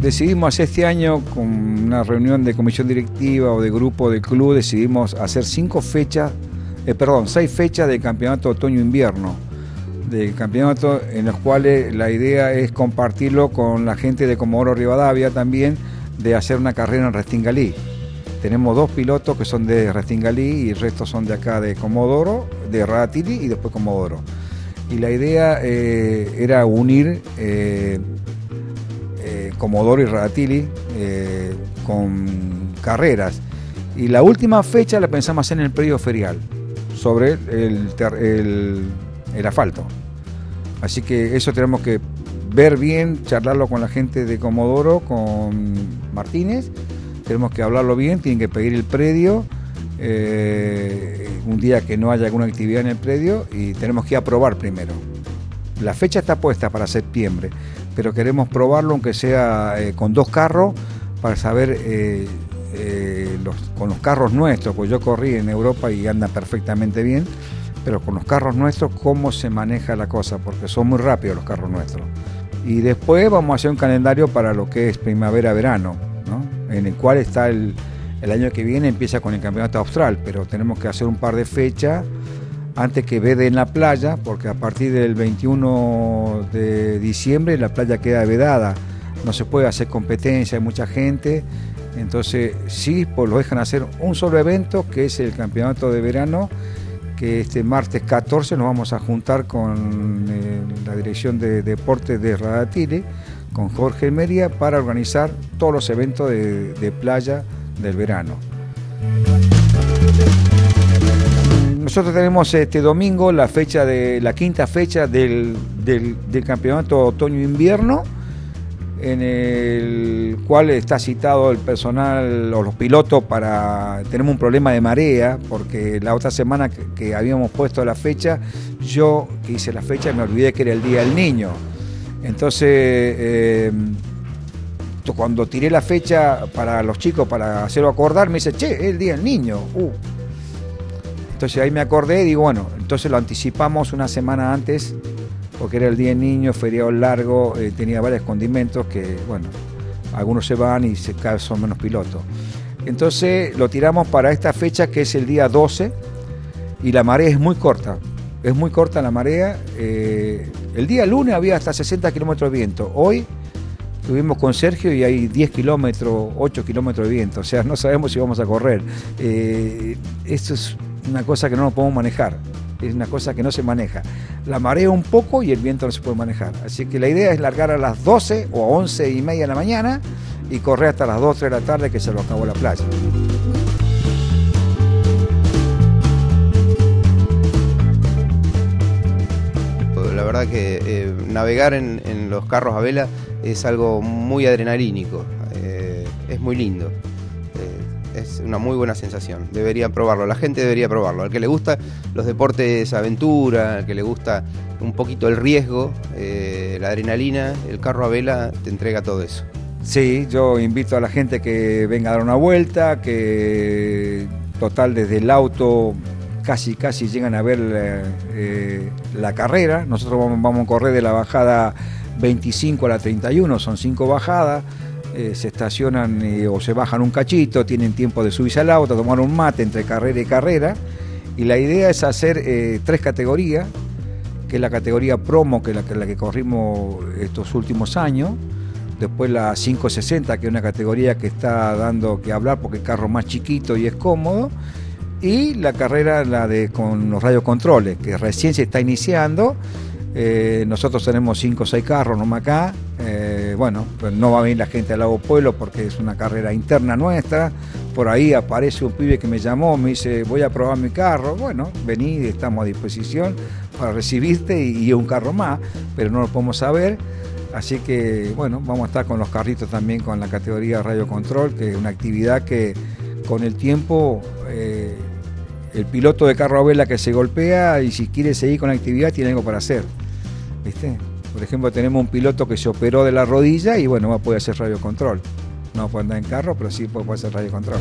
decidimos este año, con una reunión de comisión directiva o de grupo del club, decidimos hacer cinco fechas, eh, perdón, seis fechas de campeonato otoño-invierno, de campeonato en los cuales la idea es compartirlo con la gente de Comodoro Rivadavia también, de hacer una carrera en Restingalí. Tenemos dos pilotos que son de Restingalí y el resto son de acá de Comodoro, de Radatili y después Comodoro. Y la idea eh, era unir eh, Comodoro y Radatili eh, con carreras. Y la última fecha la pensamos hacer en el predio ferial, sobre el, el- el asfalto. Así que eso tenemos que ver bien, charlarlo con la gente de Comodoro, con Martínez. Tenemos que hablarlo bien, tienen que pedir el predio. eh, un día que no haya alguna actividad en el predio y tenemos que aprobar primero. La fecha está puesta para septiembre, pero queremos probarlo aunque sea eh, con dos carros para saber eh, eh, con los carros nuestros, pues yo corrí en Europa y anda perfectamente bien, pero con los carros nuestros cómo se maneja la cosa, porque son muy rápidos los carros nuestros. Y después vamos a hacer un calendario para lo que es primavera-verano, ¿no? en el cual está el, el año que viene empieza con el campeonato austral, pero tenemos que hacer un par de fechas antes que vede en la playa, porque a partir del 21 de diciembre la playa queda vedada, no se puede hacer competencia, hay mucha gente, entonces sí, pues lo dejan hacer un solo evento, que es el campeonato de verano, que este martes 14 nos vamos a juntar con eh, la Dirección de Deportes de Radatile, con Jorge Meria, para organizar todos los eventos de playa del verano. Nosotros tenemos este domingo la fecha de la quinta fecha del, del- campeonato otoño-invierno, en el cual está citado el personal o los pilotos para. Tenemos un problema de marea, porque la otra semana que, habíamos puesto la fecha, yo que hice la fecha me olvidé que era el Día del Niño. Entonces. eh, cuando tiré la fecha para los chicos, para hacerlo acordar, me dice, che, es el Día del Niño. Uh, entonces ahí me acordé y digo, bueno, entonces lo anticipamos una semana antes, porque era el Día del Niño, feriado largo, eh, tenía varios condimentos que, bueno, algunos se van y se son menos pilotos. Entonces lo tiramos para esta fecha que es el día 12 y la marea es muy corta, es muy corta la marea. eh, el día lunes había hasta 60 kilómetros de viento, hoy Estuvimos con Sergio y hay 10 kilómetros, 8 kilómetros de viento, o sea, no sabemos si vamos a correr. Eh, esto es una cosa que no lo podemos manejar, es una cosa que no se maneja. La marea un poco y el viento no se puede manejar. Así que la idea es largar a las 12 o a 11 y media de la mañana y correr hasta las 2 3 de la tarde que se lo acabó la playa. La verdad que eh, navegar en, los carros a vela es algo muy adrenalínico, eh, es muy lindo, es una muy buena sensación, debería probarlo, la gente debería probarlo, al que le gusta los deportes aventura, al que le gusta un poquito el riesgo, eh, la adrenalina, el carro a vela te entrega todo eso. Sí, yo invito a la gente que venga a dar una vuelta, que total desde el auto casi casi llegan a ver eh, eh, la carrera. Nosotros vamos a correr de la bajada 25 a la 31, son cinco bajadas. Eh, se estacionan eh, o se bajan un cachito, tienen tiempo de subirse al auto, tomar un mate entre carrera y carrera. Y la idea es hacer eh, tres categorías, que es la categoría promo, que es la que, la que corrimos estos últimos años. Después la 560, que es una categoría que está dando que hablar porque es carro más chiquito y es cómodo. Y la carrera, la de con los radiocontroles, que recién se está iniciando. Nosotros tenemos 5 o 6 carros nomás acá. Bueno, pues no va a venir la gente al Lago Pueblo porque es una carrera interna nuestra. Por ahí aparece un pibe que me llamó, me dice, voy a probar mi carro. Bueno, vení, estamos a disposición para recibirte y, y un carro más, pero no lo podemos saber. Así que, bueno, vamos a estar con los carritos también con la categoría Radio Control, que es una actividad que con el tiempo eh, el piloto de carro a vela que se golpea y si quiere seguir con la actividad tiene algo para hacer. ¿Viste? Por ejemplo, tenemos un piloto que se operó de la rodilla y bueno, va a poder hacer radio control. No puede andar en carro, pero sí puede, hacer radio control.